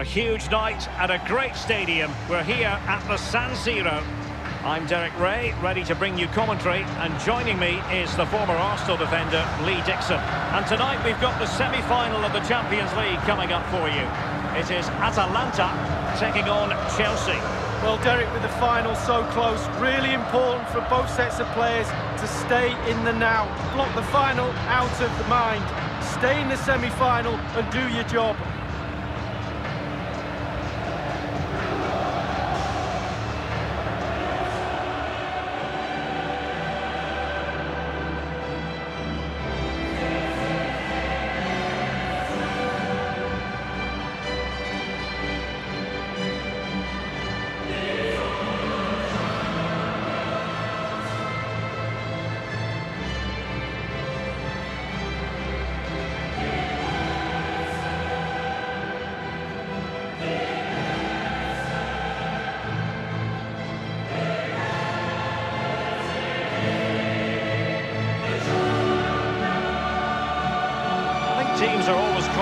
A huge night at a great stadium. We're here at the San Siro. I'm Derek Ray, ready to bring you commentary, and joining me is the former Arsenal defender, Lee Dixon. And tonight we've got the semi-final of the Champions League coming up for you. It is Atalanta taking on Chelsea. Well, Derek, with the final so close, really important for both sets of players to stay in the now. Block the final out of the mind. Stay in the semi-final and do your job.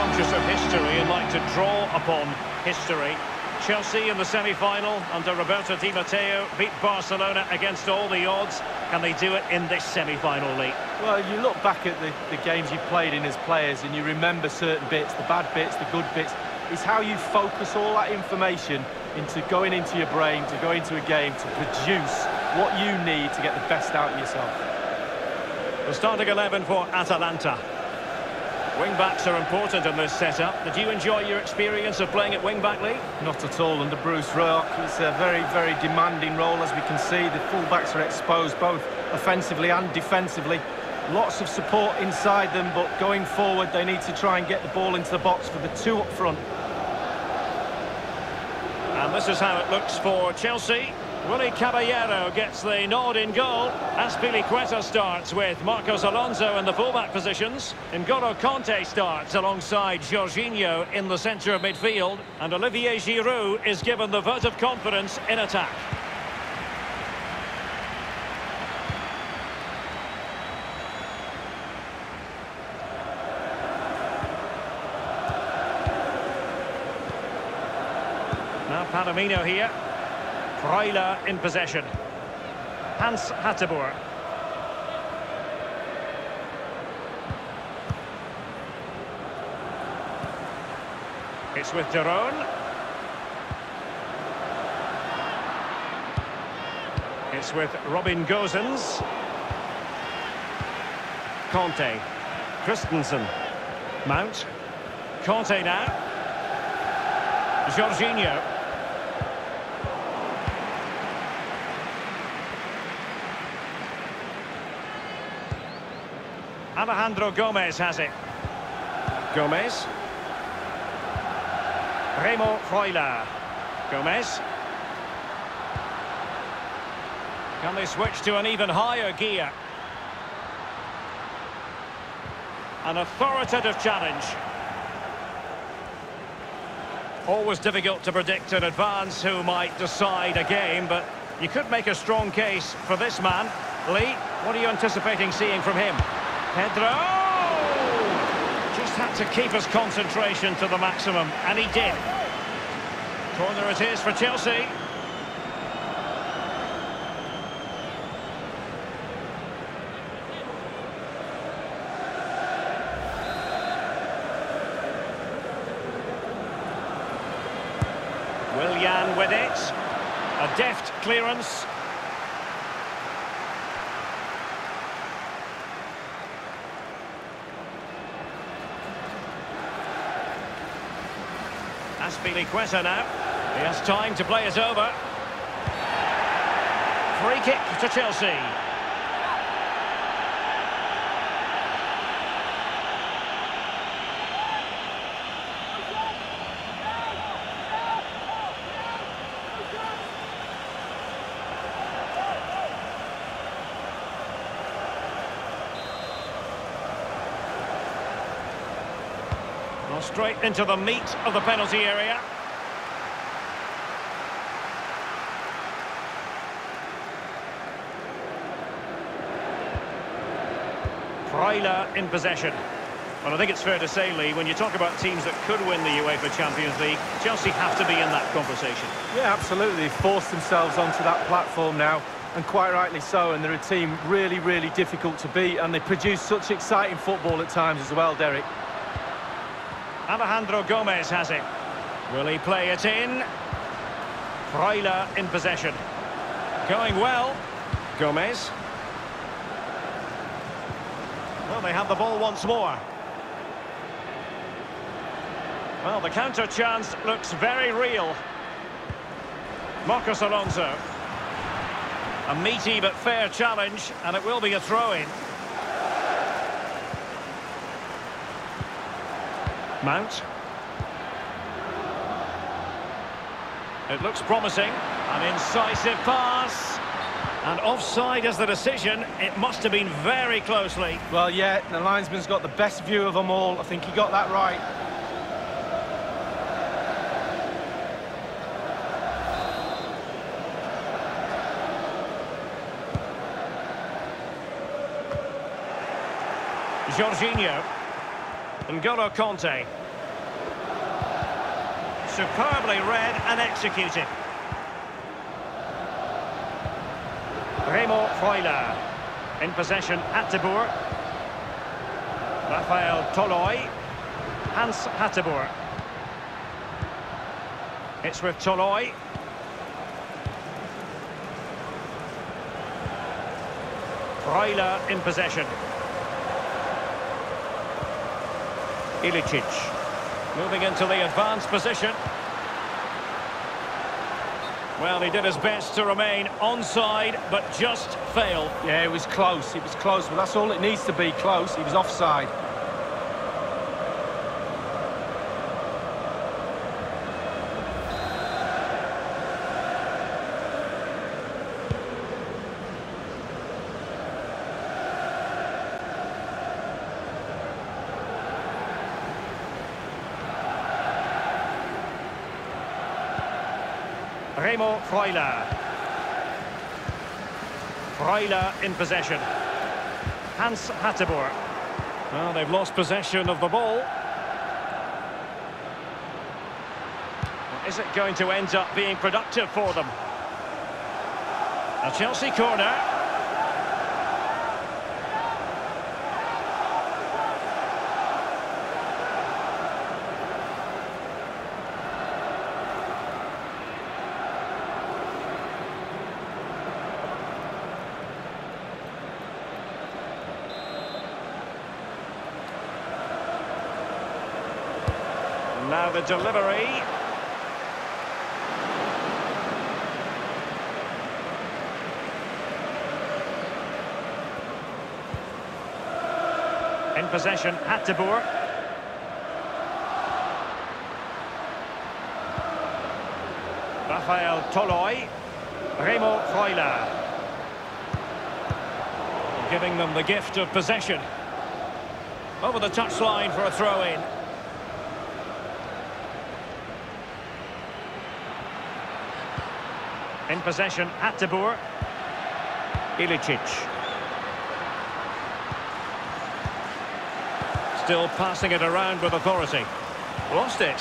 Conscious of history and like to draw upon history. Chelsea in the semi-final under Roberto Di Matteo beat Barcelona against all the odds. Can they do it in this semi-final, Lee? Well, you look back at the, the games you've played in as players and you remember certain bits, the bad bits, the good bits. It's how you focus all that information into going into your brain, to go into a game, to produce what you need to get the best out of yourself. The starting 11 for Atalanta. Wing-backs are important in this setup. Did you enjoy your experience of playing at wing-back, Lee? Not at all under Bruce Rioch. It's a very, very demanding role, as we can see. The full-backs are exposed both offensively and defensively. Lots of support inside them, but going forward, they need to try and get the ball into the box for the two up front. And this is how it looks for Chelsea. Willy Caballero gets the nod in goal. Azpilicueta starts with Marcos Alonso in the fullback positions. N'Golo Kante starts alongside Jorginho in the centre of midfield. And Olivier Giroud is given the vote of confidence in attack. Now Palomino here. Freuler in possession. Hans Hateboer. It's with De Roon. It's with Robin Gosens. Kante. Christensen. Mount. Kante now. Jorginho. Alejandro Gomez has it. Gomez. Remo Freuler. Gomez. Can they switch to an even higher gear? An authoritative challenge. Always difficult to predict in advance who might decide a game, but you could make a strong case for this man. Lee, what are you anticipating seeing from him? Pedro! Just had to keep his concentration to the maximum, and he did. Corner it is for Chelsea. Willian with it. A deft clearance. Azpilicueta now. He has time to play it over. Free kick to Chelsea. Straight into the meat of the penalty area. Freuler in possession. Well, I think it's fair to say, Lee, when you talk about teams that could win the UEFA Champions League, Chelsea have to be in that conversation. Yeah, absolutely. They've forced themselves onto that platform now, and quite rightly so, and they're a team really, really difficult to beat, and they produce such exciting football at times as well, Derek. Alejandro Gomez has it. Will he play it in? Freuler in possession. Going well. Gomez. Well, they have the ball once more. Well, the counter chance looks very real. Marcos Alonso. A meaty but fair challenge, and it will be a throw-in. Mount. It looks promising. An incisive pass. And offside as the decision. It must have been very closely. Well, yeah, the linesman's got the best view of them all. I think he got that right. Jorginho. N'Golo Kante. Superbly read and executed. Remo Freuler. In possession, at Hateboer. Rafael Toloi. Hans Hateboer. It's with Toloi. Freuler in possession. Ilicic. Moving into the advanced position. Well, he did his best to remain onside, but just failed. Yeah, it was close. It was close, but that's all it needs to be, close. He was offside. Remo Freuler. Freuler in possession. Hans Hateboer. Well, they've lost possession of the ball. Is it going to end up being productive for them? A Chelsea corner. Now the delivery. In possession, Hateboer. Rafael Toloi. Remo Freuler. Giving them the gift of possession. Over the touchline for a throw-in. In possession, at Hateboer. Ilicic. Still passing it around with authority. Lost it.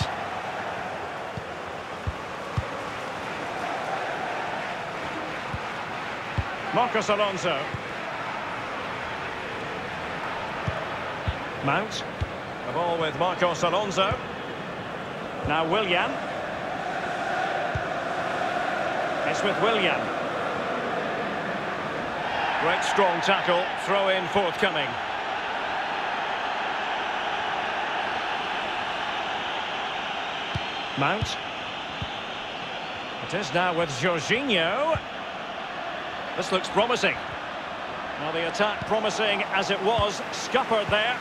Marcos Alonso. Mount. The ball with Marcos Alonso. Now Willian. Willian. Great strong tackle, throw in forthcoming. Mount. It is now with Jorginho. This looks promising. Now the attack promising as it was, scuppered there.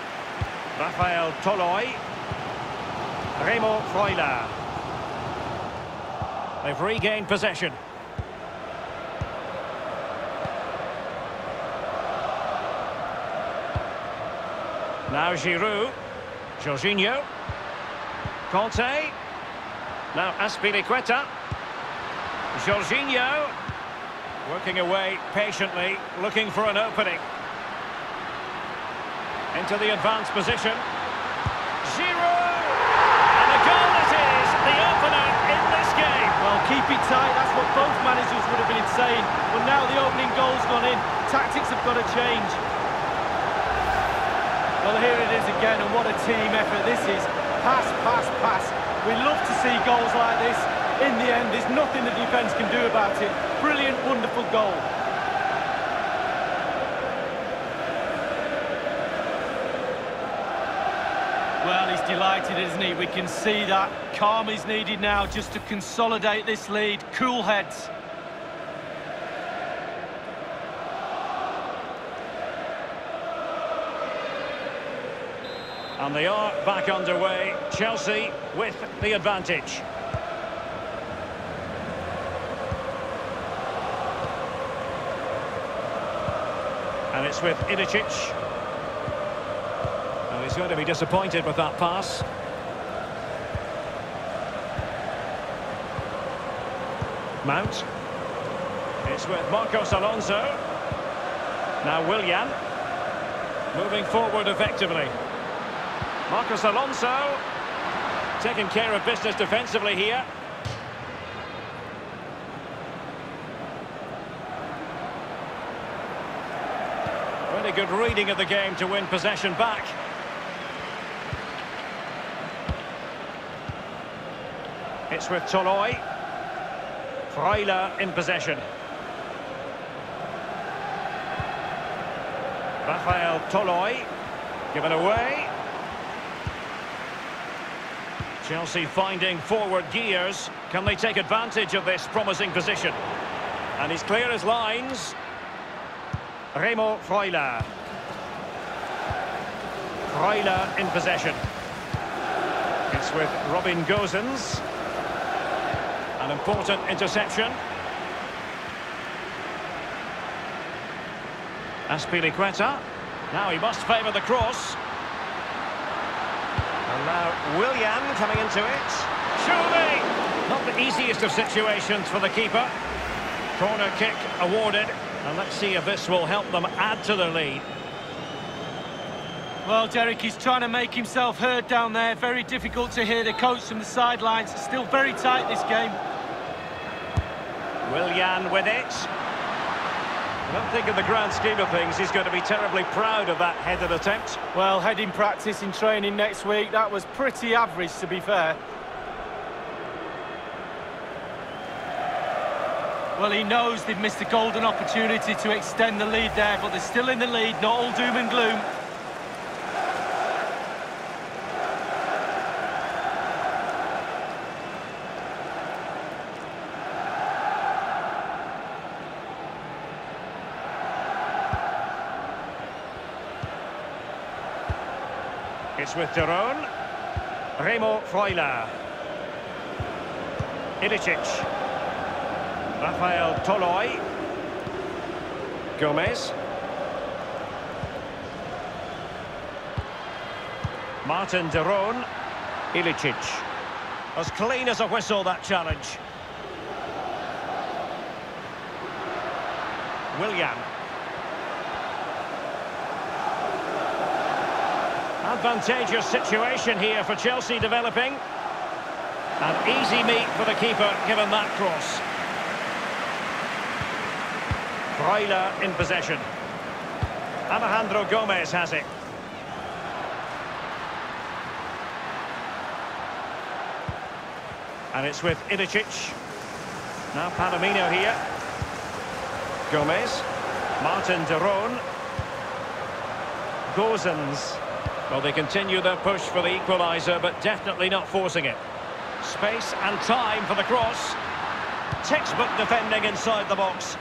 Rafael Toloi. Remo Freuler. They've regained possession. Now Giroud. Jorginho. Kante. Now Azpilicueta. Jorginho. Working away patiently, looking for an opening. Into the advanced position. Giroud! And a goal it is, the opener in this game. Well, keep it tight. That's what both managers would have been saying. But now the opening goal's gone in. Tactics have got to change. Well, here it is again, and what a team effort this is. Pass, pass, pass. We love to see goals like this. In the end, there's nothing the defence can do about it. Brilliant, wonderful goal. Well, he's delighted, isn't he? We can see that. Calm is needed now just to consolidate this lead. Cool heads. And they are back underway. Chelsea with the advantage. And it's with Ilicic. And he's going to be disappointed with that pass. Mount. It's with Marcos Alonso. Now Willian. Moving forward effectively. Marcos Alonso. Taking care of business defensively here. Really good reading of the game to win possession back. It's with Toloi. Freuler in possession. Rafael Toloi. Given away. Chelsea finding forward gears. Can they take advantage of this promising position? And he's clear as lines. Remo Freuler. Freuler in possession. It's with Robin Gosens. An important interception. Azpilicueta. Now he must favour the cross. And now Willian coming into it. Surely! Not the easiest of situations for the keeper. Corner kick awarded. And let's see if this will help them add to their lead. Well, Derek, he's trying to make himself heard down there. Very difficult to hear the coach from the sidelines. Still very tight, this game. Willian with it. I don't think in the grand scheme of things he's going to be terribly proud of that headed attempt. Well, heading practice in training next week, that was pretty average to be fair. Well, he knows they've missed a golden opportunity to extend the lead there, but they're still in the lead, not all doom and gloom. With de Remo Freuler. Ilicic. Rafael Toloi. Gomez. Martin de Roon. Ilicic. As clean as a whistle, that challenge. Willian. Advantageous situation here for Chelsea developing. An easy meet for the keeper, given that cross. Freuler in possession. Alejandro Gomez has it. And it's with Ilicic. Now Palomino here. Gomez. Martin de Roon. Well, they continue their push for the equaliser, but definitely not forcing it. Space and time for the cross. Textbook defending inside the box.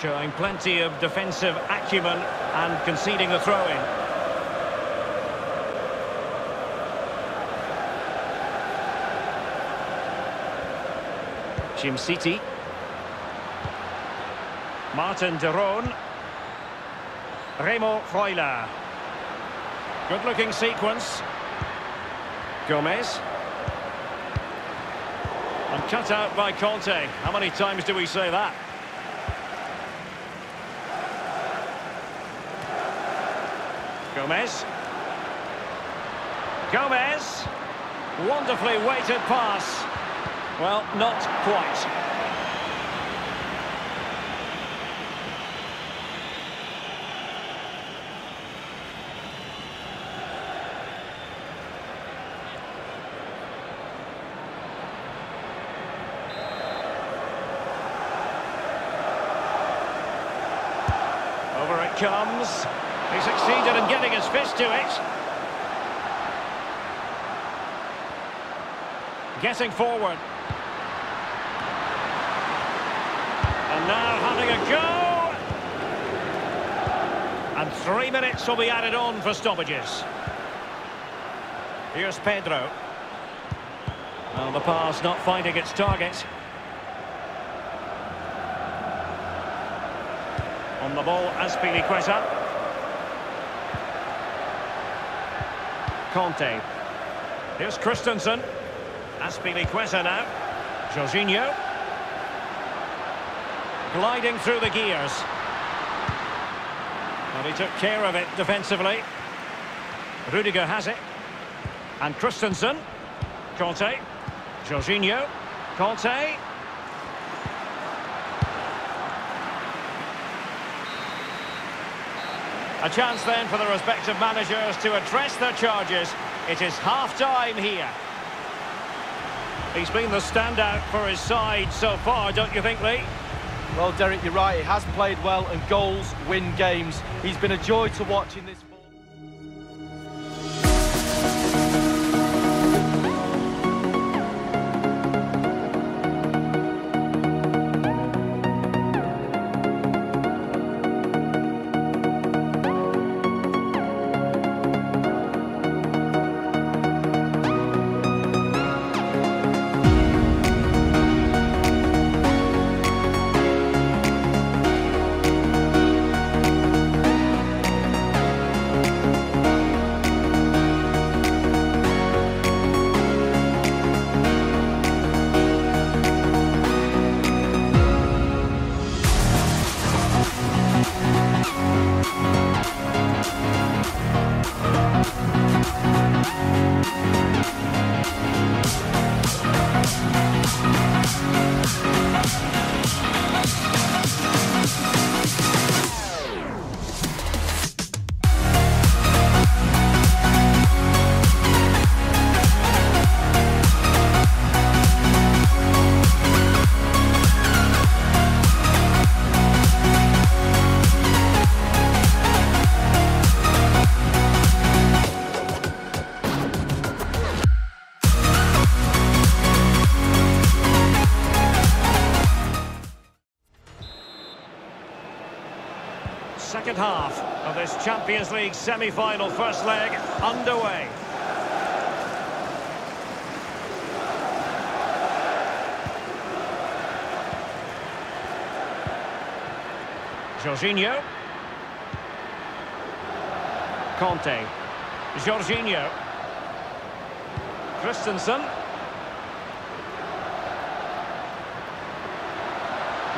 Showing plenty of defensive acumen and conceding the throw-in. Djimsiti. Martin de Roon. Remo Freuler. Good looking sequence. Gomez. And cut out by Kante. How many times do we say that? Gomez. Gomez. Wonderfully weighted pass. Well, not quite. Comes. He succeeded in getting his fist to it. Getting forward. And now having a go. And three minutes will be added on for stoppages. Here's Pedro. Well, the pass not finding its target. On the ball, Azpilicueta. Kante. Here's Christensen. Azpilicueta now. Jorginho. Gliding through the gears. Well, he took care of it defensively. Rudiger has it. And Christensen. Kante. Jorginho. Kante. A chance then for the respective managers to address their charges. It is half-time here. He's been the standout for his side so far, don't you think, Lee? Well, Derek, you're right. He has played well, and goals win games. He's been a joy to watch in this... semi-final first leg underway. Jorginho. Kante. Jorginho. Christensen.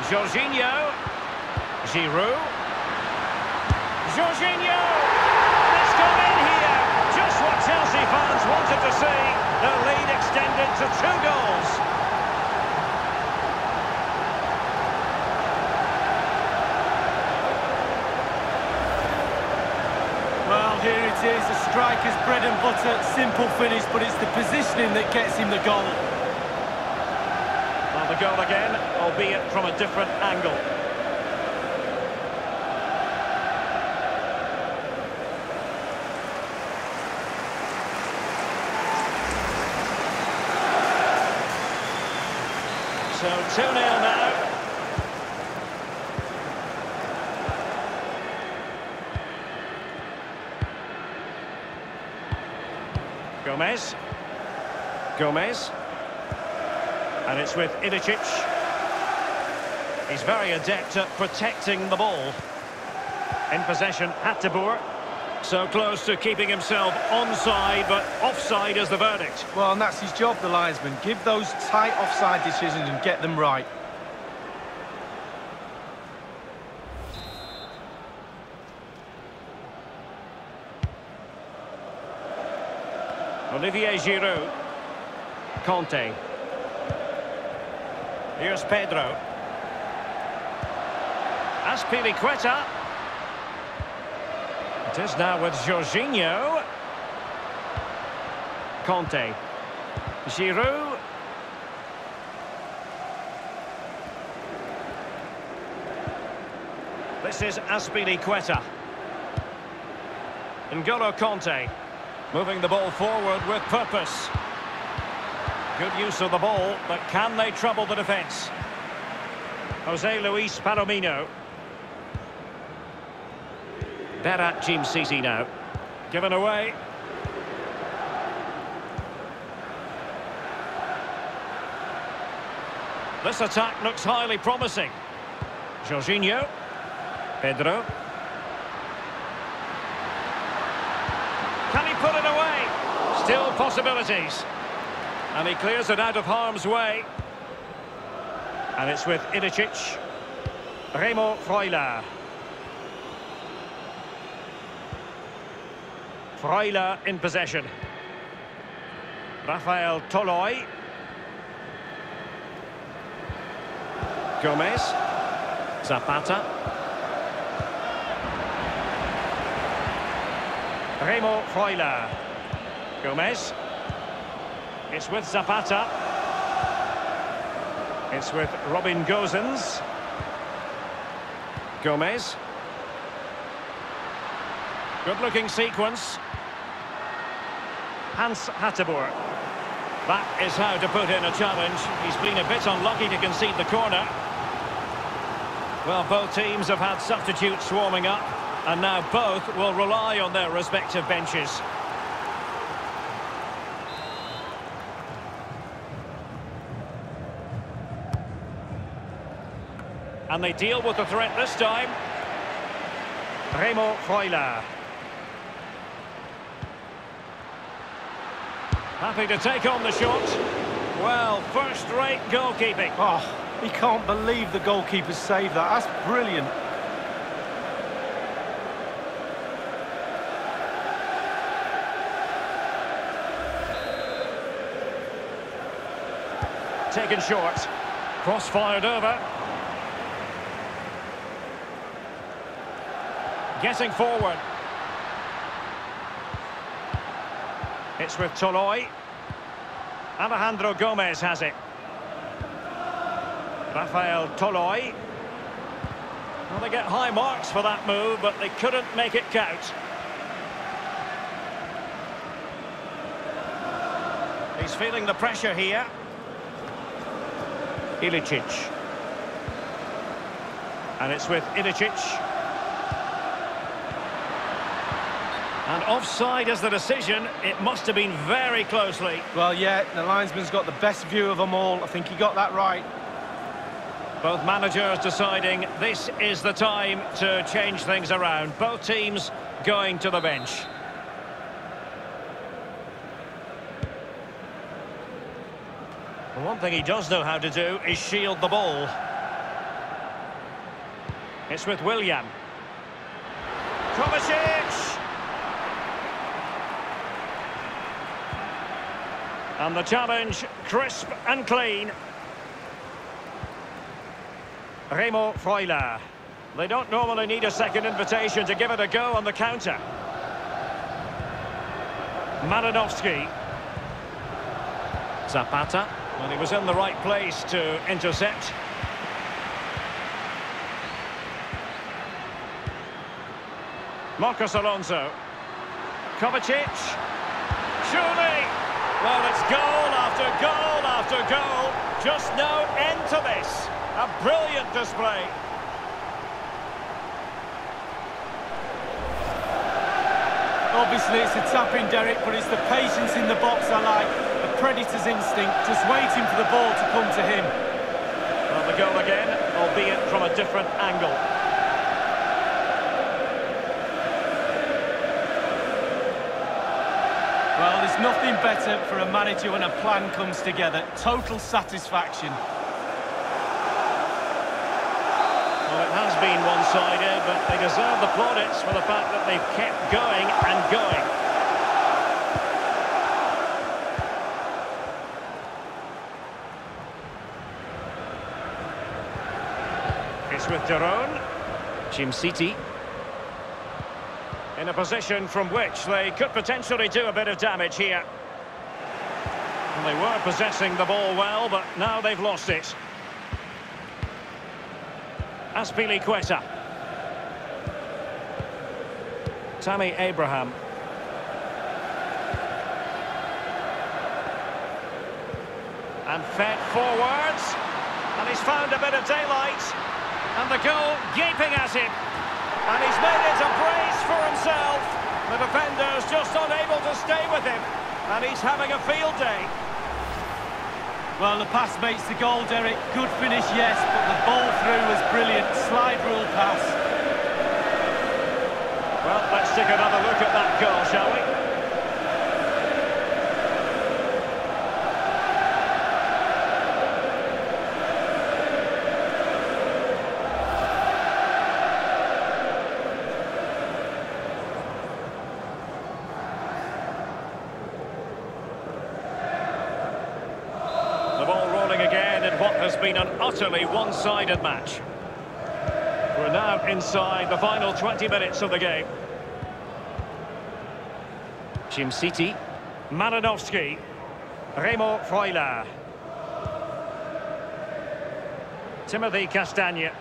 Jorginho. Giroud. Jorginho! In here! Just what Chelsea fans wanted to see. Their lead extended to two goals. Well, here it is, a striker's bread and butter, simple finish, but it's the positioning that gets him the goal. Well, the goal again, albeit from a different angle. So 2-0 now. Gomez. Gomez. And it's with Ilicic. He's very adept at protecting the ball. In possession, Hateboer. So close to keeping himself onside, but offside is the verdict. Well, and that's his job, the linesman. Give those tight offside decisions and get them right. Olivier Giroud. Kante. Here's Pedro. Azpilicueta. It is now with Jorginho. Kante. Giroud. This is Azpilicueta. N'Golo Kante. Moving the ball forward with purpose. Good use of the ball, but can they trouble the defence? Jose Luis Palomino. Berat Djimsiti now. Given away. This attack looks highly promising. Jorginho. Pedro. Can he put it away? Still possibilities. And he clears it out of harm's way. And it's with Ilicic. Remo Freuler. Freuler in possession. Rafael Toloi. Gomez. Zapata. Remo Freuler. Gomez. It's with Zapata. It's with Robin Gosens. Gomez. Good-looking sequence. Hans Hateboer. That is how to put in a challenge. He's been a bit unlucky to concede the corner. Well, both teams have had substitutes warming up, and now both will rely on their respective benches. And they deal with the threat this time. Remo Freuler. Happy to take on the shot. Well, first-rate goalkeeping. Oh, he can't believe the goalkeeper saved that. That's brilliant. Taken short. Cross fired over. Getting forward. It's with Toloi. Alejandro Gomez has it. Rafael Toloi. Well, they get high marks for that move, but they couldn't make it count. He's feeling the pressure here. Ilicic. And it's with Ilicic. And offside as the decision, it must have been very closely. Well, yeah, the linesman's got the best view of them all. I think he got that right. Both managers deciding this is the time to change things around. Both teams going to the bench. One thing he does know how to do is shield the ball. It's with Willian. Kovacic! And the challenge, crisp and clean. Remo Freuler. They don't normally need a second invitation to give it a go on the counter. Malinovsky. Zapata. Well, he was in the right place to intercept. Marcos Alonso. Kovacic. Surely. Well, it's goal after goal after goal. Just no end to this. A brilliant display. Obviously, it's a tap-in, Derek, but it's the patience in the box I like. The predator's instinct, just waiting for the ball to come to him. Well, the goal again, albeit from a different angle. There's nothing better for a manager when a plan comes together. Total satisfaction. Well, it has been one-sided, but they deserve the plaudits for the fact that they've kept going and going. It's with Daron. Djimsiti. In a position from which they could potentially do a bit of damage here. And they were possessing the ball well, but now they've lost it. Azpilicueta. Tammy Abraham. And fed forwards. And he's found a bit of daylight. And the goal gaping at him. And he's made it a break for himself. The defender's just unable to stay with him. And he's having a field day. Well, the pass makes the goal, Derek. Good finish, yes, but the ball through was brilliant. Slide rule pass. Well, let's take another look at that goal, shall we? The ball rolling again in what has been an utterly one-sided match. We're now inside the final 20 minutes of the game. Jim City, Malinovsky, Remo Freuler. Timothy Castagne.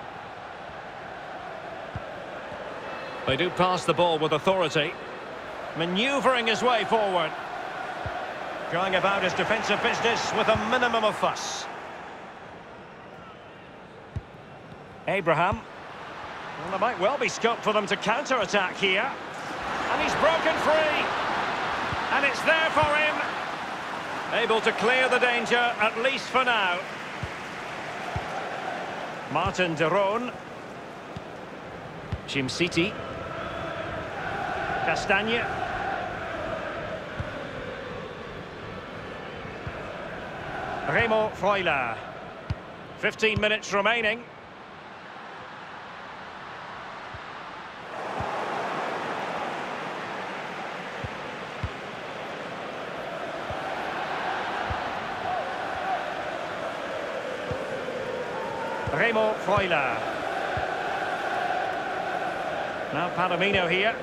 They do pass the ball with authority. Manoeuvring his way forward. Going about his defensive business with a minimum of fuss. Abraham. Well, there might well be scope for them to counter-attack here. And he's broken free. And it's there for him. Able to clear the danger, at least for now. Martin de Roon. Djimsiti. Castagne. Remo Freuler. 15 minutes remaining. Freuler. Now Palomino here.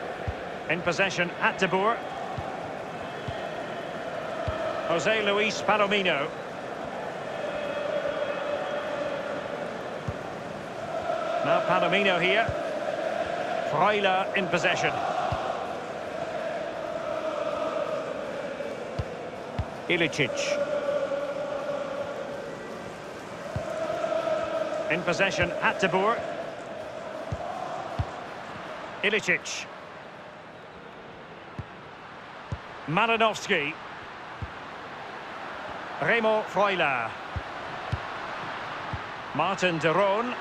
In possession at De Boer. Jose Luis Palomino. Now Palomino here. Freuler in possession. Ilicic. In possession at De Boer. Ilicic. Malinovsky. Remo Freuler. Martin de Roon.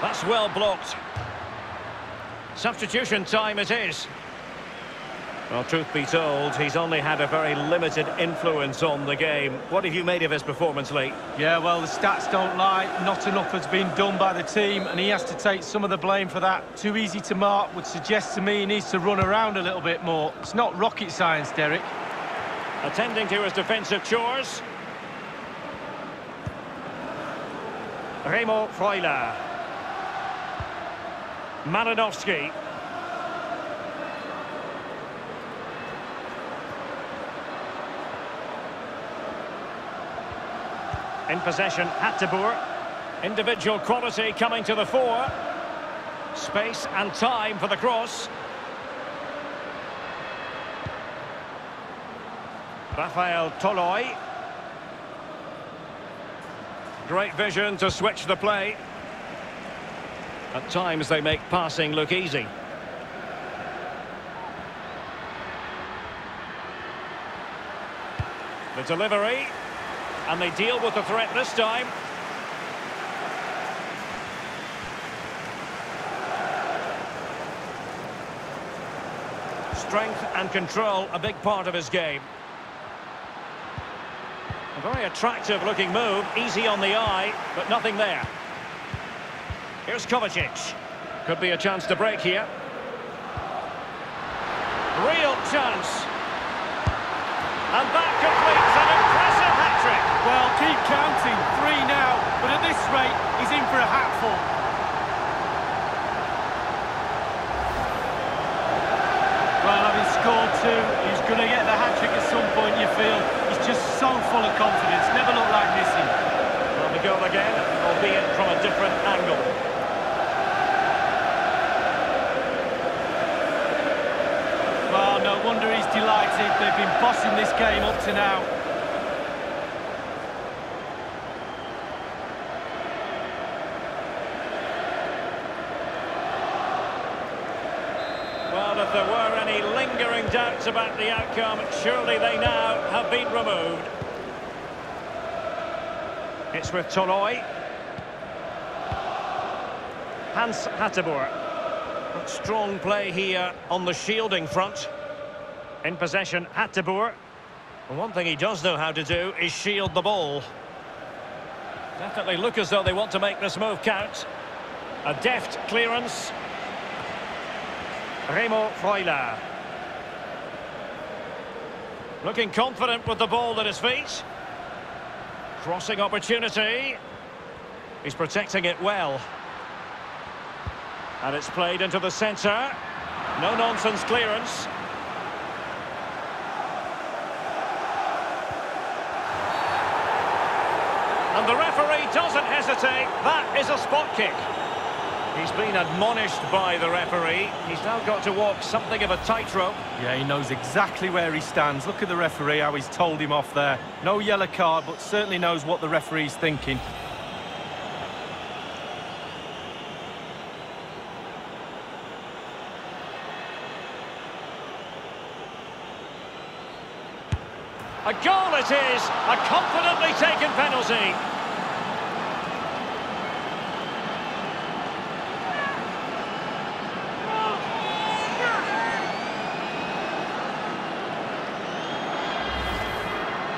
That's well blocked. Substitution time it is. Well, truth be told, he's only had a very limited influence on the game. What have you made of his performance, Lee? Yeah, well, the stats don't lie. Not enough has been done by the team, and he has to take some of the blame for that. Too easy to mark would suggest to me he needs to run around a little bit more. It's not rocket science, Derek. Attending to his defensive chores. Remo Freuler. Malinovsky. In possession, Hateboer. Individual quality coming to the fore. Space and time for the cross. Rafael Toloi. Great vision to switch the play. At times they make passing look easy. The delivery. And they deal with the threat this time. Strength and control, a big part of his game. A very attractive looking move, easy on the eye, but nothing there. Here's Kovacic. Could be a chance to break here. Real chance. And that completes an. Well, keep counting. Three now, but at this rate, he's in for a hatful. Well, having scored two, he's going to get the hat-trick at some point, you feel. He's just so full of confidence, never looked like missing. On the goal again, albeit from a different angle. Well, no wonder he's delighted. They've been bossing this game up to now. There were any lingering doubts about the outcome, surely they now have been removed. It's with Toloi. Hans Hateboer. Strong play here on the shielding front. In possession, Hateboer. One thing he does know how to do is shield the ball. Definitely look as though they want to make this move count. A deft clearance. Remo Freuler. Looking confident with the ball at his feet. Crossing opportunity. He's protecting it well. And it's played into the centre. No-nonsense clearance. And the referee doesn't hesitate. That is a spot kick. He's been admonished by the referee. He's now got to walk something of a tightrope. Yeah, he knows exactly where he stands. Look at the referee, how he's told him off there. No yellow card, but certainly knows what the referee's thinking. A goal it is! A confidently taken penalty.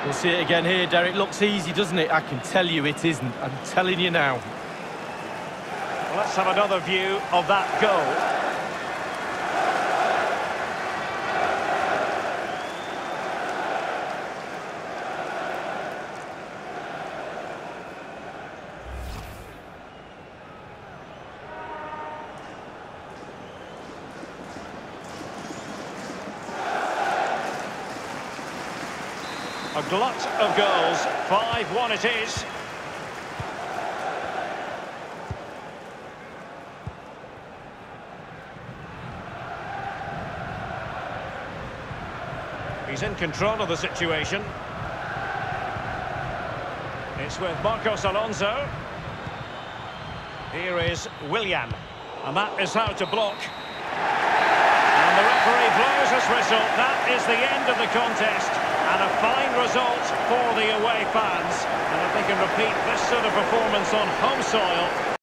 We'll see it again here, Derek. Looks easy, doesn't it? I can tell you it isn't. I'm telling you now. Let's have another view of that goal. Glut of goals. 5-1 it is. He's in control of the situation. It's with Marcos Alonso. Here is Willian. And that is how to block. And the referee blows his whistle. That is the end of the contest. And a fine result for the away fans. And if they can repeat this sort of performance on home soil,